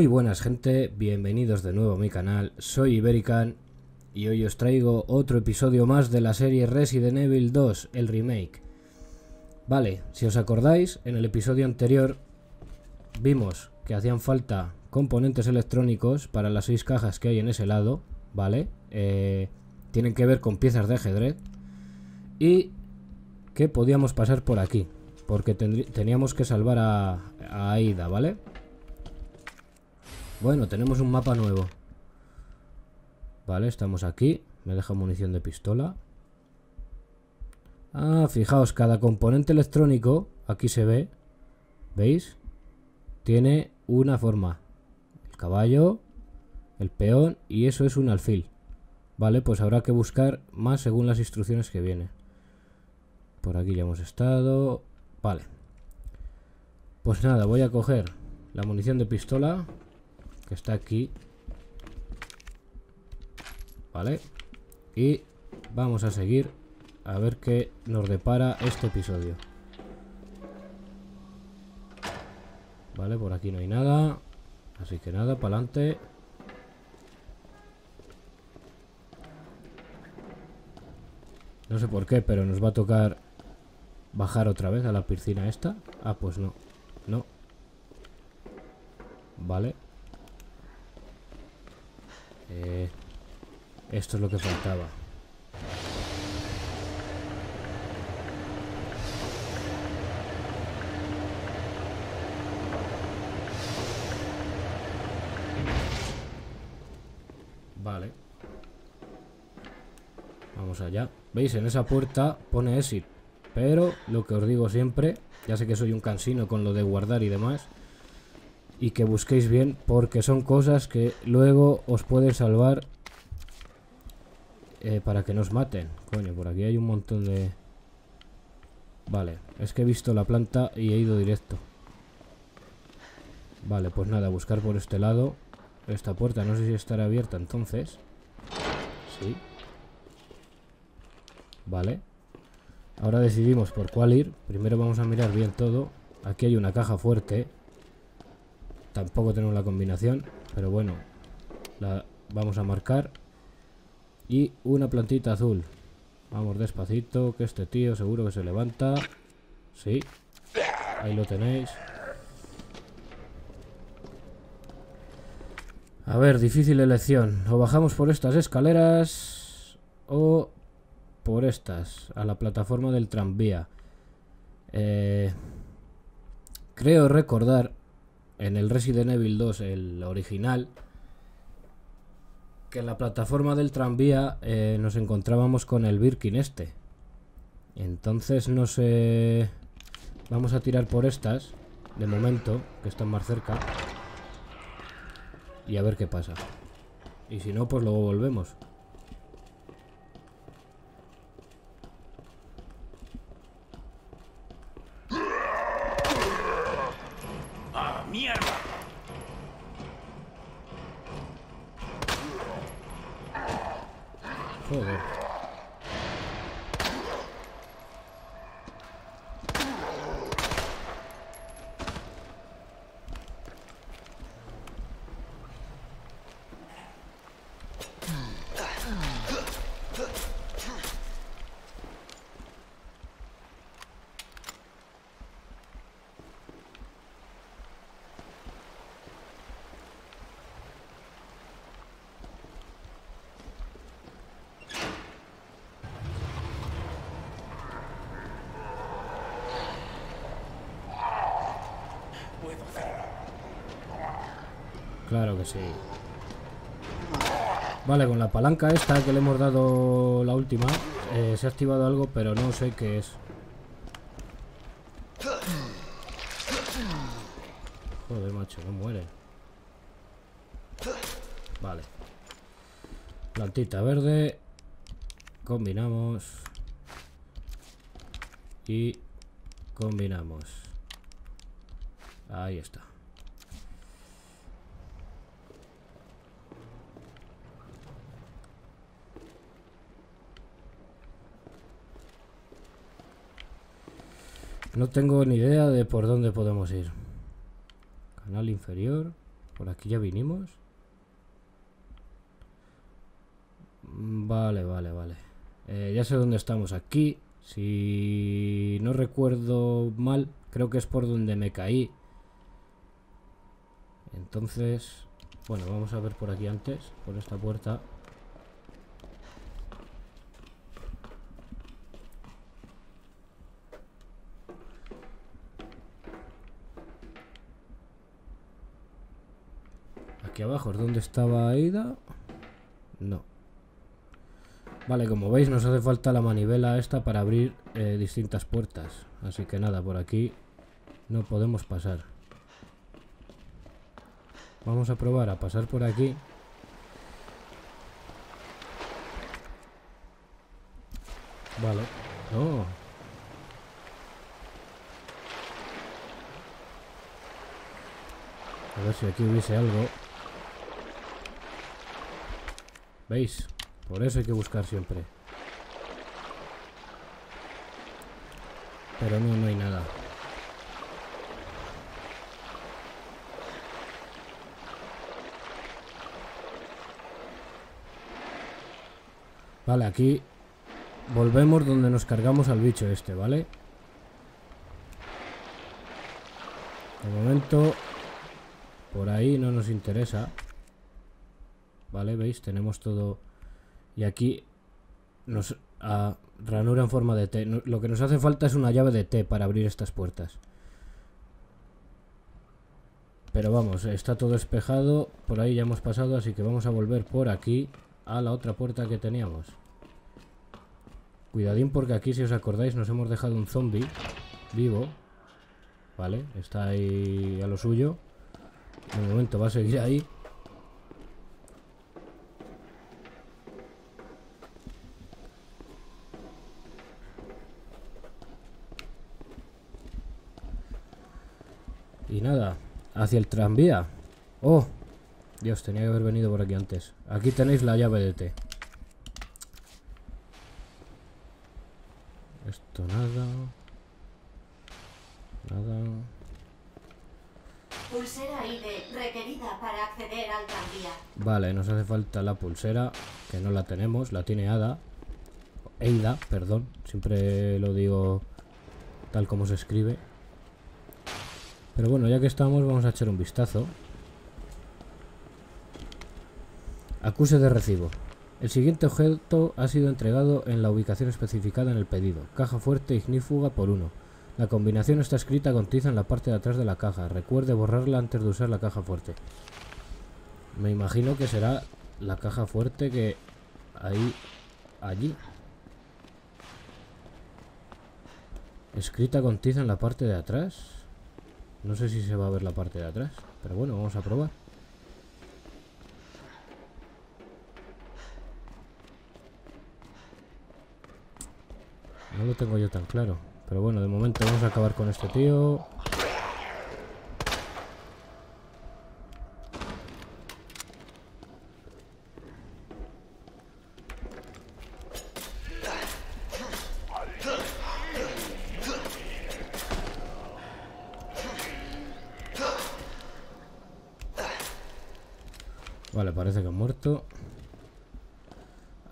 Muy buenas gente, bienvenidos de nuevo a mi canal, soy Iberican y hoy os traigo otro episodio más de la serie Resident Evil 2, el remake. Vale, si os acordáis, en el episodio anterior vimos que hacían falta componentes electrónicos para las seis cajas que hay en ese lado, ¿vale? Eh, tienen que ver con piezas de ajedrez y que podíamos pasar por aquí, porque teníamos que salvar a, a Aida, ¿vale? Bueno, tenemos un mapa nuevo. Vale, estamos aquí. Me deja munición de pistola. Ah, fijaos, cada componente electrónico, aquí se ve, ¿veis? Tiene una forma. El caballo, el peón y eso es un alfil. Vale, pues habrá que buscar más según las instrucciones que viene. Por aquí ya hemos estado. Vale. Pues nada, voy a coger la munición de pistola que está aquí. Vale. Y vamos a seguir a ver qué nos depara este episodio. Vale, por aquí no hay nada. Así que nada, para adelante. No sé por qué, pero nos va a tocar bajar otra vez a la piscina esta. Ah, pues no. No. Vale. Eh, esto es lo que faltaba. Vale. Vamos allá. ¿Veis? En esa puerta pone exit. Pero lo que os digo siempre, ya sé que soy un cansino con lo de guardar y demás, y que busquéis bien porque son cosas que luego os pueden salvar eh, para que nos maten. Coño, por aquí hay un montón de... Vale, es que he visto la planta y he ido directo. Vale, pues nada, buscar por este lado. Esta puerta, no sé si estará abierta entonces. Sí. Vale. Ahora decidimos por cuál ir. Primero vamos a mirar bien todo. Aquí hay una caja fuerte. Tampoco tenemos la combinación, pero bueno, la vamos a marcar. Y una plantita azul. Vamos despacito, que este tío seguro que se levanta. Sí, ahí lo tenéis. A ver, difícil elección. O bajamos por estas escaleras o por estas, a la plataforma del tranvía. Eh, creo recordar en el Resident Evil 2, el original, que en la plataforma del tranvía eh, nos encontrábamos con el Birkin este. Entonces no sé... Vamos a tirar por estas, de momento, que están más cerca. Y a ver qué pasa. Y si no, pues luego volvemos. Joder. Claro que sí. Vale, con la palanca esta que le hemos dado la última, eh, se ha activado algo, pero no sé qué es. Joder, macho, no muere. Vale. Plantita verde. Combinamos. Y combinamos. Ahí está. No tengo ni idea de por dónde podemos ir. Canal inferior. Por aquí ya vinimos. Mm, Vale, vale, vale. Eh, ya sé dónde estamos aquí. Si no recuerdo mal, creo que es por donde me caí. Entonces, bueno, vamos a ver por aquí antes, por esta puerta. Abajo es donde estaba Aida. No. Vale, como veis nos hace falta la manivela esta para abrir eh, distintas puertas. Así que nada, por aquí no podemos pasar. Vamos a probar a pasar por aquí. Vale. No. A ver si aquí hubiese algo. ¿Veis? Por eso hay que buscar siempre. Pero no, no hay nada. Vale, aquí volvemos donde nos cargamos al bicho este, ¿vale? De momento, por ahí no nos interesa. Vale, ¿veis? Tenemos todo... Y aquí nos... ranura en forma de T. Lo que nos hace falta es una llave de T para abrir estas puertas. Pero vamos, está todo espejado. Por ahí ya hemos pasado, así que vamos a volver por aquí a la otra puerta que teníamos. Cuidadín porque aquí, si os acordáis, nos hemos dejado un zombie vivo. Vale, está ahí a lo suyo. De momento va a seguir ahí. Y nada, hacia el tranvía. Oh, Dios, tenía que haber venido por aquí antes. Aquí tenéis la llave de té. Esto nada. Nada. Pulsera ID requerida para acceder al tranvía. Vale, nos hace falta la pulsera, que no la tenemos, la tiene Ada. Eida, perdón, siempre lo digo tal como se escribe. Pero bueno, ya que estamos, vamos a echar un vistazo. Acuse de recibo. El siguiente objeto ha sido entregado en la ubicación especificada en el pedido. Caja fuerte ignífuga por uno. La combinación está escrita con tiza en la parte de atrás de la caja. Recuerde borrarla antes de usar la caja fuerte. Me imagino que será la caja fuerte que ahí, allí. Escrita con tiza en la parte de atrás. No sé si se va a ver la parte de atrás, pero bueno, vamos a probar. No lo tengo yo tan claro. Pero bueno, de momento vamos a acabar con este tío.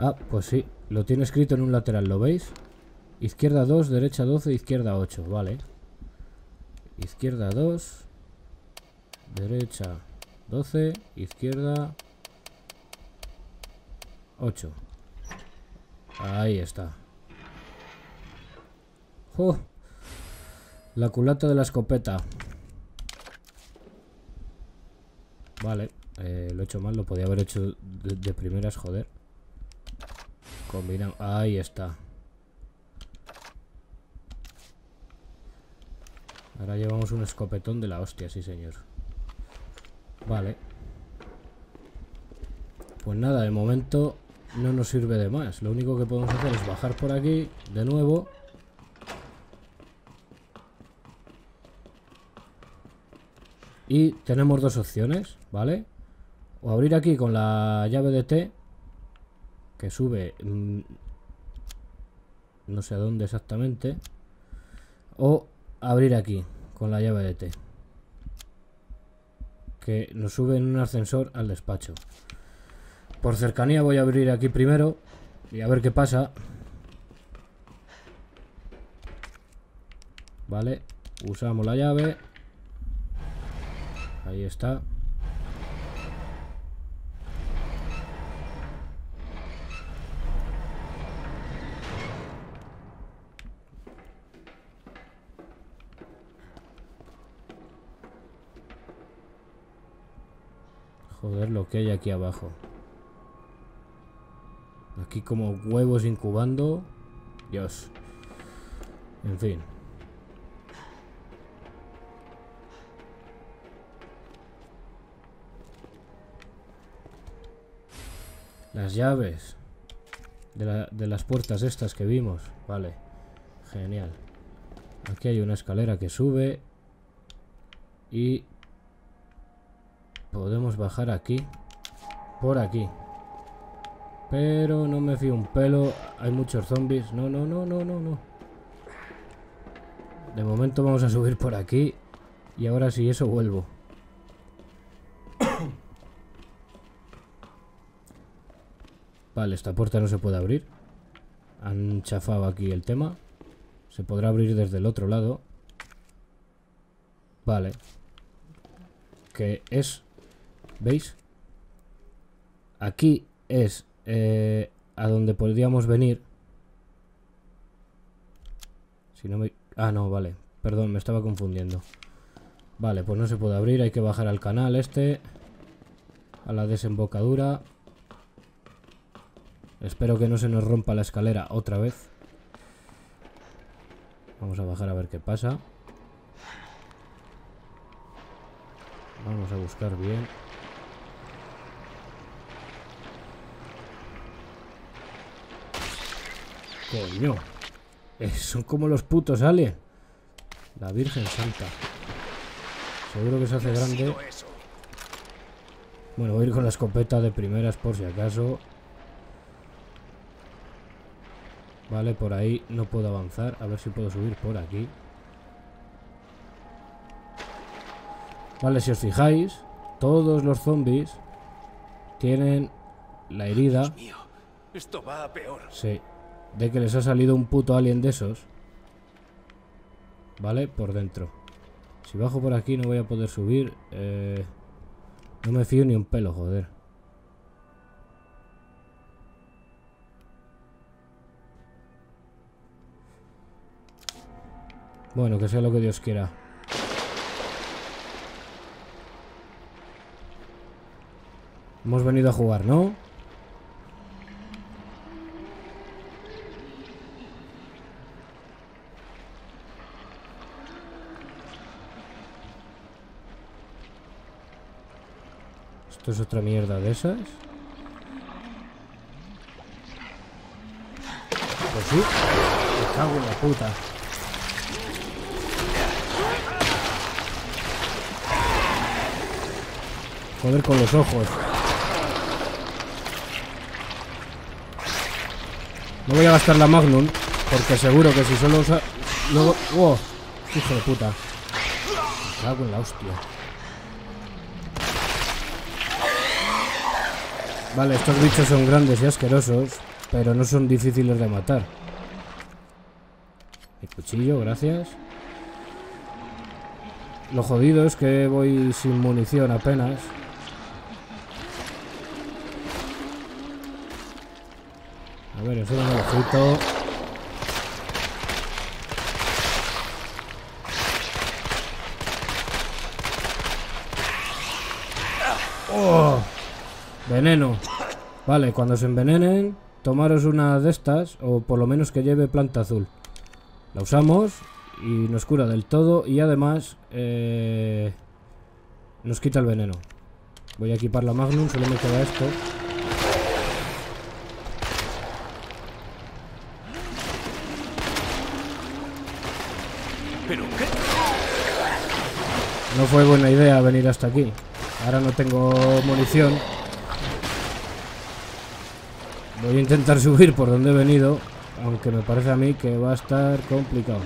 Ah, pues sí, lo tiene escrito en un lateral, ¿lo veis? Izquierda 2, derecha 12, izquierda 8, vale. Izquierda 2, derecha 12, izquierda 8. Ahí está. ¡Oh! La culata de la escopeta. Vale, eh, lo he hecho mal, lo podía haber hecho de, de primeras, joder. Combinamos. Ahí está. Ahora llevamos un escopetón de la hostia, sí señor. Vale. Pues nada, de momento no nos sirve de más. Lo único que podemos hacer es bajar por aquí de nuevo. Y tenemos dos opciones, ¿vale? O abrir aquí con la llave de T, que sube... mm, no sé a dónde exactamente. O abrir aquí con la llave de T. que nos sube en un ascensor al despacho. Por cercanía voy a abrir aquí primero y a ver qué pasa. Vale, usamos la llave. Ahí está. Joder, lo que hay aquí abajo. Aquí como huevos incubando. Dios. En fin. Las llaves. De, de las puertas estas que vimos. Vale. Genial. Aquí hay una escalera que sube. Y... Podemos bajar aquí. Por aquí. Pero no me fío un pelo. Hay muchos zombies. No, no, no, no, no, no. De momento vamos a subir por aquí. Y ahora sí, eso vuelvo. Vale, esta puerta no se puede abrir. Han chafado aquí el tema. Se podrá abrir desde el otro lado. Vale. Que es... ¿Veis? Aquí es eh, a donde podríamos venir. Si no me... Ah, no, vale. Perdón, me estaba confundiendo. Vale, pues no se puede abrir. Hay que bajar al canal este. A la desembocadura. Espero que no se nos rompa la escalera otra vez. Vamos a bajar a ver qué pasa. Vamos a buscar bien. Coño. Eh, son como los putos alien. La Virgen Santa. Seguro que se hace grande. Bueno, voy a ir con la escopeta de primeras por si acaso. Vale, por ahí no puedo avanzar. A ver si puedo subir por aquí. Vale, si os fijáis, todos los zombies tienen la herida. Dios mío, esto va a peor. Sí. De que les ha salido un puto alien de esos. ¿Vale? Por dentro. Si bajo por aquí no voy a poder subir. Eh, no me fío ni un pelo, joder. Bueno, que sea lo que Dios quiera. Hemos venido a jugar, ¿no? ¿Esto es otra mierda de esas? Pues sí. Me cago en la puta. Joder con los ojos. No voy a gastar la Magnum, porque seguro que si solo usa... Luego... ¡Wow! Hijo de puta. Me cago en la hostia. Vale, estos bichos son grandes y asquerosos, pero no son difíciles de matar. El cuchillo, gracias. Lo jodido es que voy sin munición apenas. A ver, eso es un ojito. ¡Oh! Veneno. Vale, cuando se envenenen, tomaros una de estas, o por lo menos que lleve planta azul. La usamos y nos cura del todo y además eh, nos quita el veneno. Voy a equipar la Magnum, solo me queda esto. ¿Pero qué? No fue buena idea venir hasta aquí. Ahora no tengo munición. Voy a intentar subir por donde he venido, aunque me parece a mí que va a estar complicado.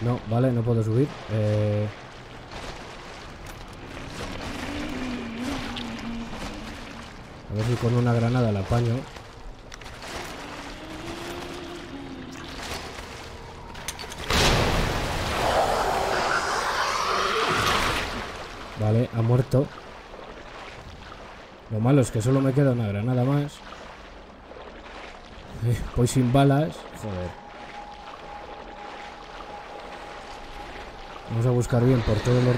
No, vale, no puedo subir. Eh, a ver si con una granada la apaño. Vale, ha muerto. Lo malo es que solo me queda una granada más. Eh, voy sin balas. Joder. Vamos a buscar bien por todos los...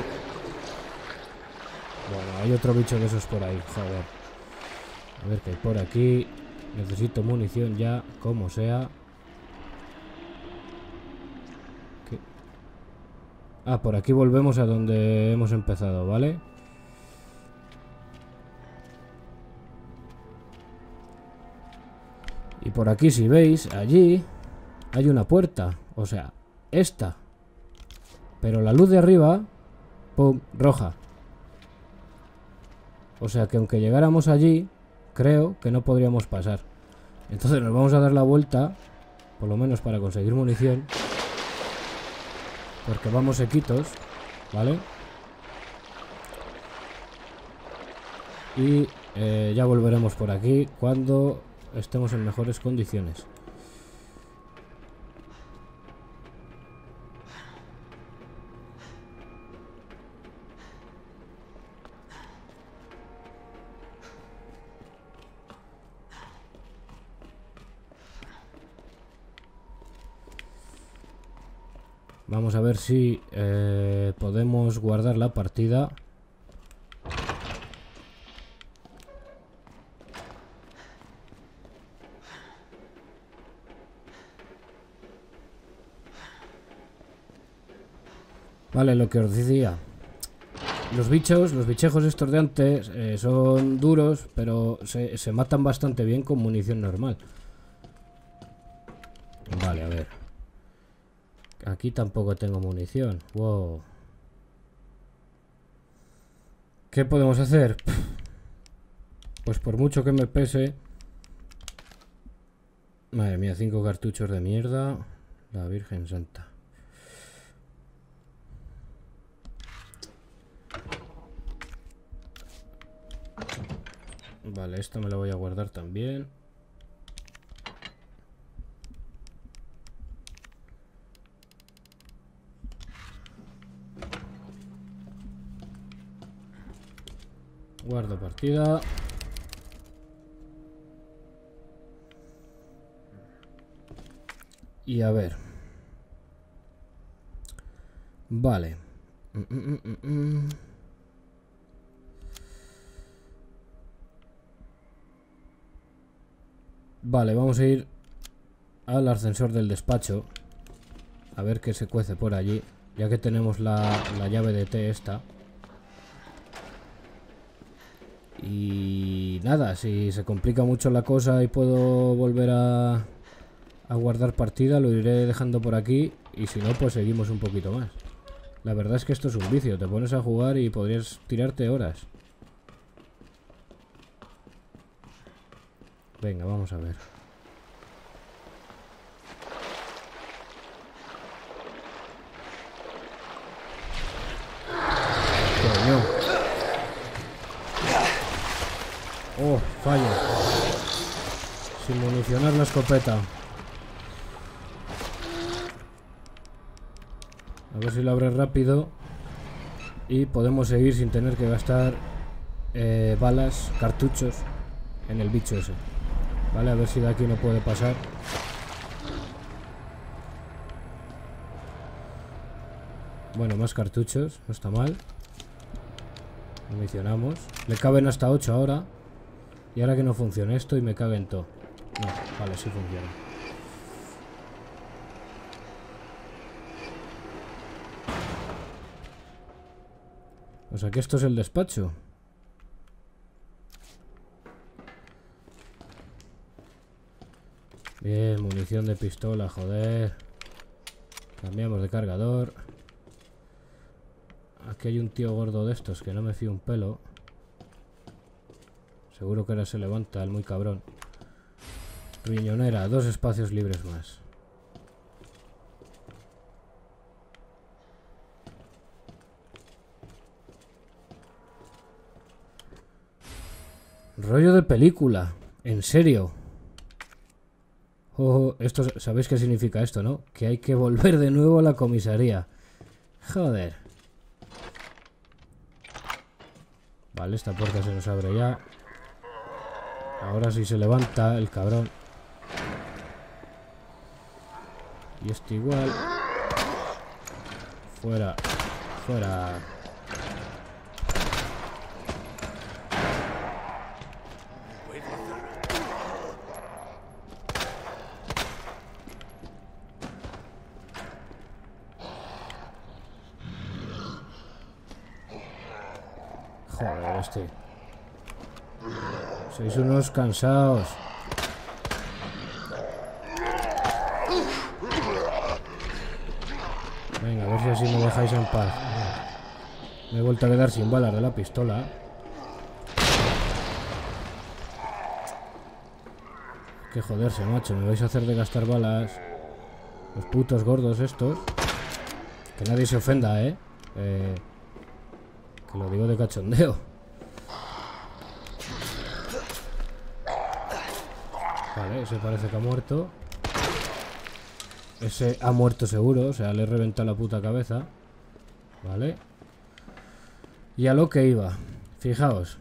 Bueno, hay otro bicho de esos por ahí. Joder. A ver qué hay por aquí. Necesito munición ya, como sea. ¿Qué? Ah, por aquí volvemos a donde hemos empezado, ¿vale? Por aquí, si veis, allí hay una puerta. O sea, esta. Pero la luz de arriba, ¡pum!, roja. O sea que aunque llegáramos allí, creo que no podríamos pasar. Entonces nos vamos a dar la vuelta, por lo menos para conseguir munición. Porque vamos sequitos, ¿vale? Y eh, ya volveremos por aquí cuando estemos en mejores condiciones. Vamos a ver si eh, podemos guardar la partida. Vale, lo que os decía. Los bichos, los bichejos estos de antes eh, son duros, pero se, se matan bastante bien con munición normal. Vale, a ver. Aquí tampoco tengo munición. Wow. ¿Qué podemos hacer? Pues por mucho que me pese... Madre mía, cinco cartuchos de mierda. La Virgen Santa. Vale, esto me lo voy a guardar también. Guardo partida. Y a ver. Vale. Mm, mm, mm, Vale, vamos a ir al ascensor del despacho. A ver qué se cuece por allí. Ya que tenemos la, la llave de té esta. Y nada, si se complica mucho la cosa y puedo volver a, a guardar partida, lo iré dejando por aquí. Y si no, pues seguimos un poquito más. La verdad es que esto es un vicio. Te pones a jugar y podrías tirarte horas. Venga, vamos a ver. Coño. Oh, fallo. Sin municionar la escopeta. A ver si lo abre rápido. Y podemos seguir sin tener que gastar eh, balas, cartuchos en el bicho ese. Vale, a ver si de aquí no puede pasar. Bueno, más cartuchos, no está mal. Municionamos. Le caben hasta 8 ahora. Y ahora que no funcione esto y me cabe en todo. No, vale, sí funciona. O sea que esto es el despacho. Bien, munición de pistola, joder. Cambiamos de cargador. Aquí hay un tío gordo de estos que no me fío un pelo. Seguro que ahora se levanta el muy cabrón. Riñonera, dos espacios libres más. Rollo de película. En serio. Oh, esto, ¿sabéis qué significa esto, no? Que hay que volver de nuevo a la comisaría. Joder. Vale, esta puerta se nos abre ya. Ahora sí se levanta el cabrón. Y este igual. Fuera. Fuera. Puedo hacerlo. Joder, este. Sois unos cansados. Venga, a ver si así me dejáis en paz. Me he vuelto a quedar sin balas de la pistola. Que joderse, macho. Me vais a hacer de gastar balas. Los putos gordos estos. Que nadie se ofenda, ¿eh? Eh... Que lo digo de cachondeo. Vale, ese parece que ha muerto. Ese ha muerto seguro, o sea, le he reventado la puta cabeza. Vale. Y a lo que iba. Fijaos.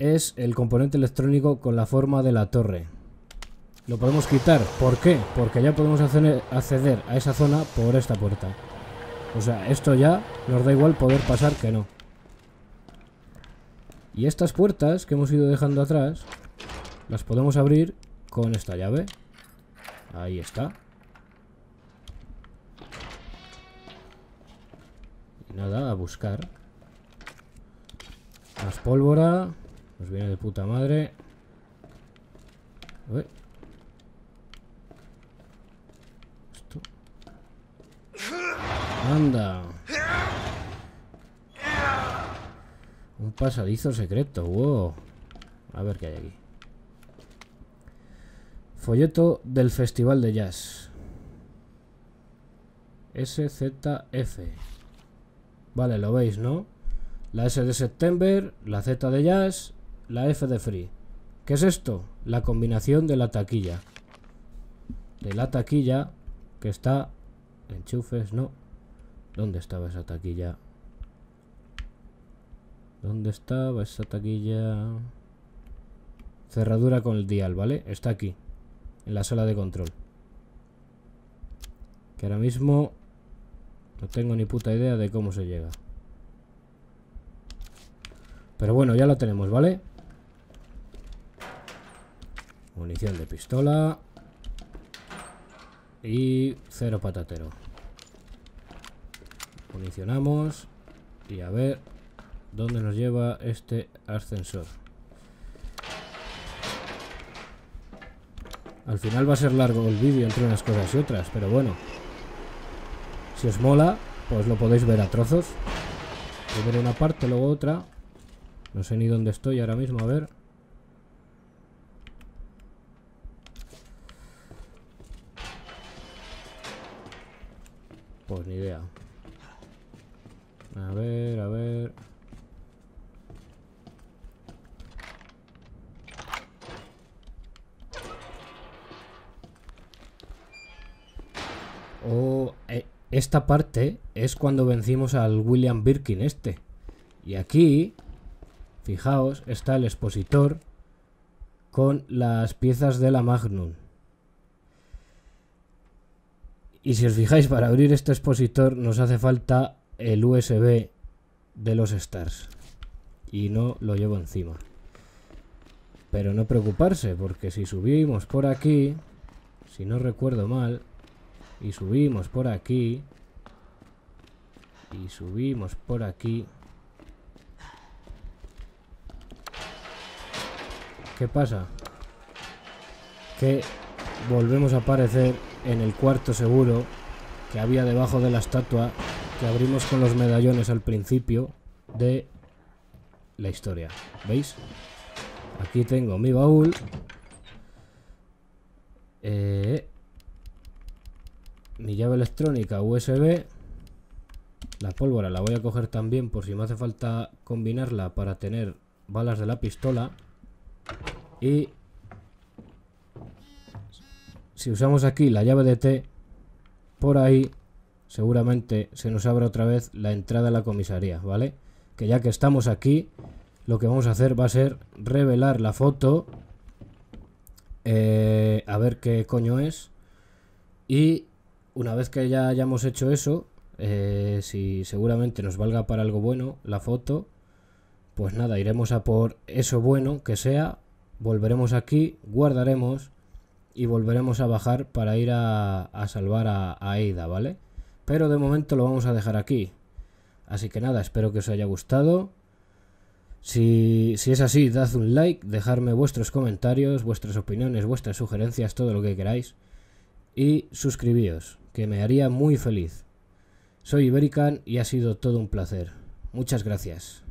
Es el componente electrónico con la forma de la torre. Lo podemos quitar. ¿Por qué? Porque ya podemos acceder a esa zona por esta puerta. O sea, esto ya nos da igual poder pasar que no. Y estas puertas que hemos ido dejando atrás, las podemos abrir con esta llave. Ahí está. Y nada, a buscar. Más pólvora. Nos viene de puta madre. Esto. Anda. Un pasadizo secreto, wow. A ver qué hay aquí. Folleto del Festival de Jazz. SZF. Vale, lo veis, ¿no? La S de September, la Z de Jazz, la F de Free. ¿Qué es esto? La combinación de la taquilla. De la taquilla que está... Enchufes, no. ¿Dónde estaba esa taquilla? ¿Dónde estaba esa taquilla? Cerradura con el dial, ¿vale? Está aquí. En la sala de control. Que ahora mismo no tengo ni puta idea de cómo se llega. Pero bueno, ya lo tenemos, ¿vale? Munición de pistola. Y cero patatero. Municionamos. Y a ver dónde nos lleva este ascensor. Al final va a ser largo el vídeo entre unas cosas y otras, pero bueno. Si os mola, pues lo podéis ver a trozos. Primero una parte, luego otra. No sé ni dónde estoy ahora mismo, a ver. Pues ni idea. A ver, a ver. Oh, esta parte es cuando vencimos al William Birkin este. Y aquí, fijaos, está el expositor con las piezas de la Magnum. Y si os fijáis, para abrir este expositor nos hace falta el USB de los Stars. Y no lo llevo encima. Pero no preocuparse, porque si subimos por aquí, si no recuerdo mal, y subimos por aquí, y subimos por aquí, ¿qué pasa? Que volvemos a aparecer en el cuarto seguro que había debajo de la estatua que abrimos con los medallones al principio de la historia. ¿Veis? Aquí tengo mi baúl. Eh, mi llave electrónica USB. La pólvora la voy a coger también por si me hace falta combinarla para tener balas de la pistola. Y si usamos aquí la llave de T, por ahí seguramente se nos abra otra vez la entrada a la comisaría, ¿vale? Que ya que estamos aquí, lo que vamos a hacer va a ser revelar la foto. eh, a ver qué coño es. Y una vez que ya hayamos hecho eso, eh, si seguramente nos valga para algo bueno la foto, pues nada, iremos a por eso bueno que sea, volveremos aquí, guardaremos y volveremos a bajar para ir a, a salvar a, Aida, ¿vale? Pero de momento lo vamos a dejar aquí. Así que nada, espero que os haya gustado. Si, si es así, dad un like, dejadme vuestros comentarios, vuestras opiniones, vuestras sugerencias, todo lo que queráis. Y suscribíos, que me haría muy feliz. Soy Iberican y ha sido todo un placer. Muchas gracias.